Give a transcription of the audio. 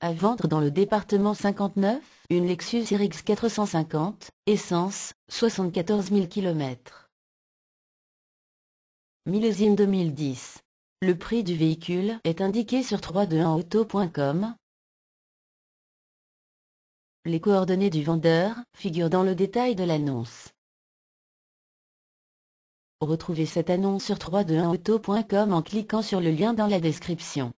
À vendre dans le département 59, une Lexus RX 450, essence, 74 000 km. Millésime 2010. Le prix du véhicule est indiqué sur 321auto.com. Les coordonnées du vendeur figurent dans le détail de l'annonce. Retrouvez cette annonce sur 321auto.com en cliquant sur le lien dans la description.